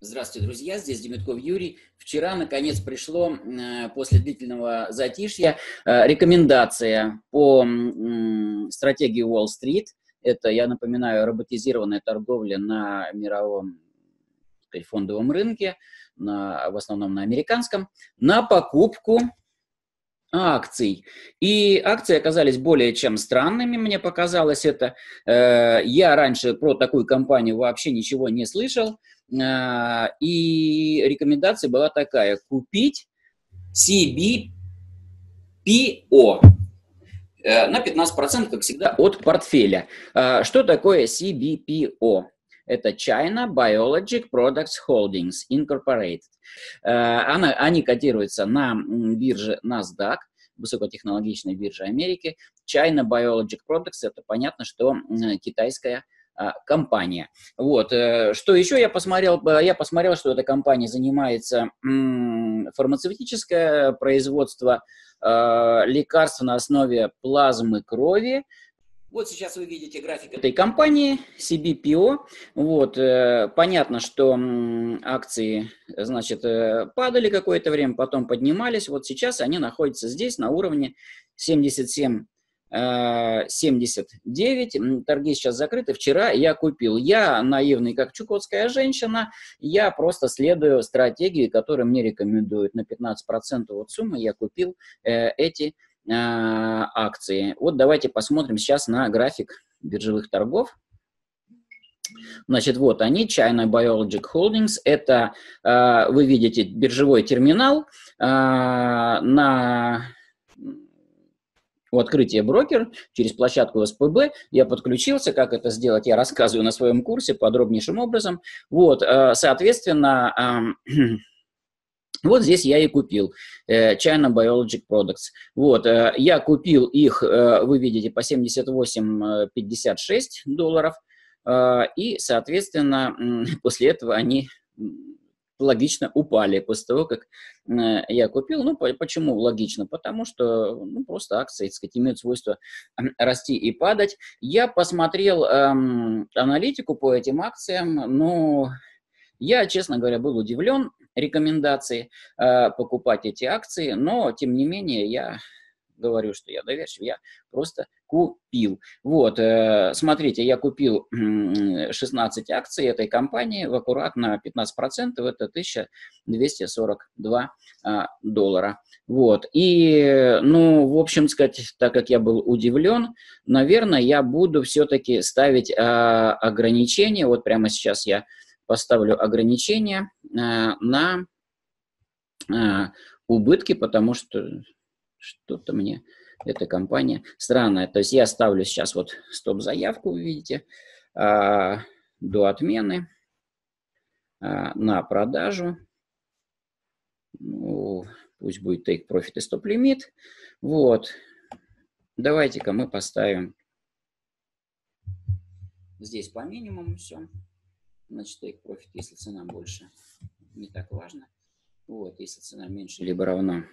Здравствуйте, друзья. Здесь Демитков Юрий. Вчера, наконец, пришло э, после длительного затишья э, рекомендация по стратегии Street. Это, я напоминаю, роботизированная торговля на мировом сказать, фондовом рынке, на, в основном на американском, на покупку акций. И акции оказались более чем странными, мне показалось это. Э, я раньше про такую компанию вообще ничего не слышал. А, и рекомендация была такая, купить CBPO э, на 15%, как всегда, от портфеля. А, что такое CBPO? Это China Biologic Products Holdings Incorporated. А, она, они котируются на бирже NASDAQ, высокотехнологичной бирже Америки. China Biologic Products – это понятно, что китайская компания. Вот. Э, что еще я посмотрел? Э, я посмотрел, что эта компания занимается фармацевтическое производство э, лекарств на основе плазмы крови. Вот сейчас вы видите график этой компании, CBPO. Вот, понятно, что акции, значит, падали какое-то время, потом поднимались. Вот сейчас они находятся здесь на уровне 77 79, торги сейчас закрыты, вчера я купил. Я наивный, как чукотская женщина, я просто следую стратегии, которую мне рекомендуют. На 15% от суммы я купил э, эти э, акции. Вот давайте посмотрим сейчас на график биржевых торгов. Значит, вот они, China Biologic Holdings, это, э, вы видите, биржевой терминал э, на у открытия брокер через площадку СПБ. Я подключился, как это сделать, я рассказываю на своем курсе подробнейшим образом. Вот, э, соответственно, вот здесь я и купил э, China Biologic Products. Вот, э, я купил их, вы видите, по 78,56 долларов. И, соответственно, после этого они логично упали после того, как э, я купил. Ну, почему логично? Потому что ну, просто акции, так сказать, имеют свойство расти и падать. Я посмотрел эм, аналитику по этим акциям, но я, честно говоря, был удивлен рекомендацией э, покупать эти акции, но, тем не менее, я говорю, что я доверчив, я просто купил. Вот, э, смотрите, я купил 16 акций этой компании в аккуратно 15%, это 1242 а, доллара. Вот, и, ну, в общем сказать, так как я был удивлен, наверное, я буду все-таки ставить а, ограничения, вот прямо сейчас я поставлю ограничения а, на убытки, потому что что-то мне эта компания странная. То есть я ставлю сейчас вот стоп-заявку, вы видите, а, до отмены а, на продажу. Ну, пусть будет take profit и limit. Вот. Давайте-ка мы поставим здесь по минимуму все. Значит, take profit, если цена больше, не так важно. Вот, если цена меньше либо равна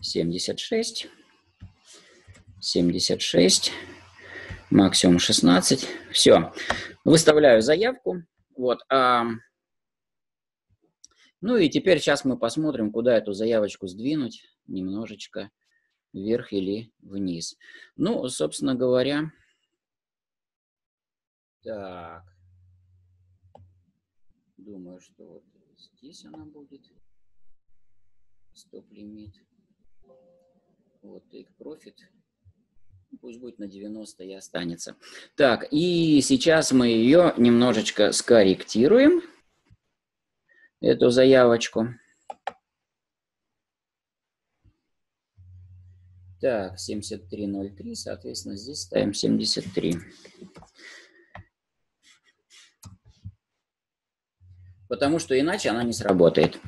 76, 76, максимум 16. Все, выставляю заявку. Вот. А, ну и теперь сейчас мы посмотрим, куда эту заявочку сдвинуть немножечко вверх или вниз. Ну, собственно говоря, так, думаю, что вот здесь она будет стоп-лимит. Вот, take profit. Пусть будет на 90 и останется. Так, и сейчас мы ее немножечко скорректируем, эту заявочку. Так, 73.03, соответственно, здесь ставим 73. Потому что иначе она не сработает.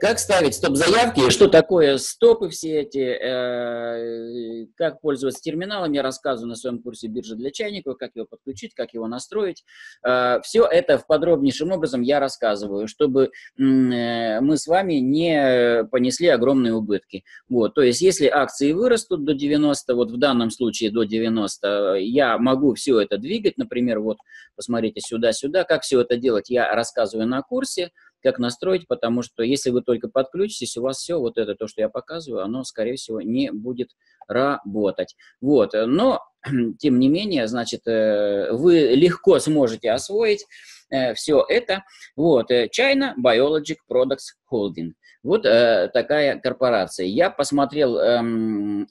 Как ставить стоп-заявки, что такое стопы все эти, э, как пользоваться терминалом, я рассказываю на своем курсе биржи для чайников, как его подключить, как его настроить. Э, все это в подробнейшем образом я рассказываю, чтобы э, мы с вами не понесли огромные убытки. Вот, то есть, если акции вырастут до 90, вот в данном случае до 90, я могу все это двигать, например, вот посмотрите сюда-сюда, как все это делать, я рассказываю на курсе, как настроить, потому что если вы только подключитесь, у вас все вот это, то, что я показываю, оно, скорее всего, не будет работать. Вот, но, тем не менее, значит, э, вы легко сможете освоить э, все это. Вот, э, China Biologic Products Holding. Вот э, такая корпорация. Я посмотрел э,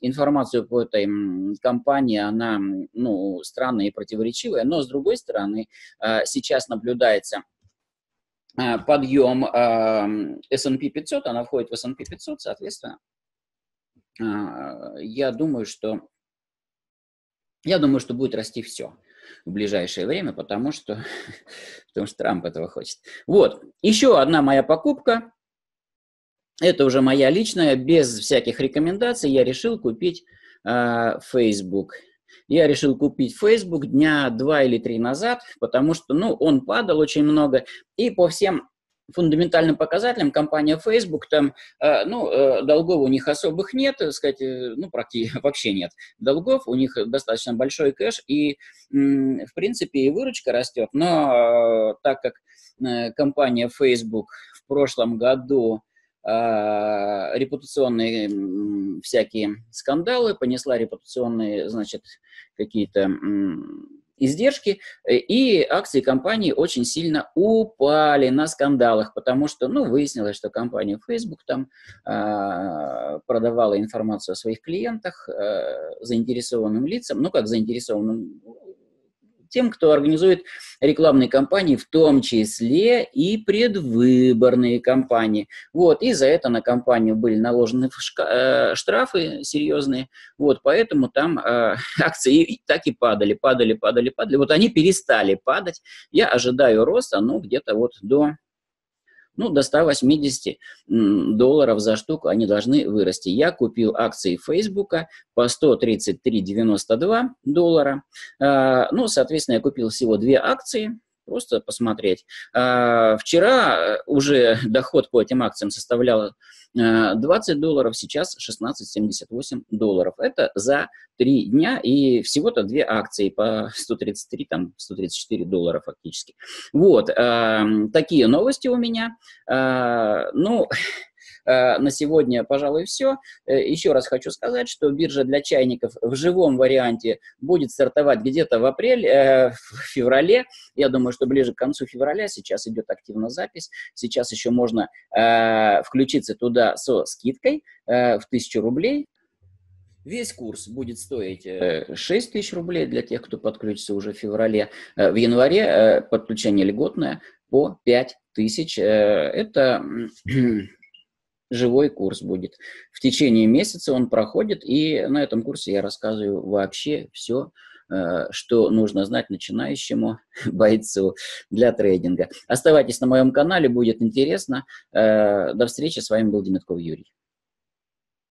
информацию по этой компании, она, ну, странная и противоречивая, но, с другой стороны, э, сейчас наблюдается Э, подъем эм, S&P 500, она входит в S&P 500, соответственно, э, я думаю, что я думаю, что будет расти все в ближайшее время, потому что, потому что Трамп этого хочет. Вот, еще одна моя покупка, это уже моя личная, без всяких рекомендаций, я решил купить э, Facebook я решил купить Facebook дня два или три назад, потому что, ну, он падал очень много, и по всем фундаментальным показателям компания Facebook, там, э, ну, э, долгов у них особых нет, так сказать, э, ну, практически вообще нет долгов, у них достаточно большой кэш, и, в принципе, и выручка растет, но так как компания Facebook в прошлом году а, репутационные всякие скандалы, понесла репутационные, значит, какие-то издержки, э, и акции компании очень сильно упали на скандалах, потому что, ну, выяснилось, что компания Facebook там э, продавала информацию о своих клиентах э, заинтересованным лицам, ну, как заинтересованным, тем, кто организует рекламные кампании, в том числе и предвыборные кампании. Вот, и за это на компанию были наложены э, штрафы серьезные, вот, поэтому там э, акции так и падали, падали, падали, падали. Вот они перестали падать. Я ожидаю роста, ну, где-то вот до ну, до 180 долларов за штуку они должны вырасти. Я купил акции Фейсбука по 133,92 доллара. А, ну, соответственно, я купил всего две акции, просто посмотреть. А, вчера уже доход по этим акциям составлял 20 э, долларов, сейчас 16,78 долларов. Это за три дня и всего-то две акции по 133, там 134 доллара фактически. Вот, э, такие новости у меня. Э, ну, на сегодня, пожалуй, все. Э, еще раз хочу сказать, что биржа для чайников в живом варианте будет стартовать где-то в апреле, э, в феврале. Я думаю, что ближе к концу февраля. Сейчас идет активная запись. Сейчас еще можно включиться туда со скидкой в 1000 рублей. Весь курс будет стоить 6 тысяч рублей для тех, кто подключится уже в феврале. В январе подключение льготное по 5 тысяч. Это живой курс будет. В течение месяца он проходит, и на этом курсе я рассказываю вообще все, э, что нужно знать начинающему бойцу для трейдинга. Оставайтесь на моем канале, будет интересно. Э, до встречи, с вами был Демитков Юрий.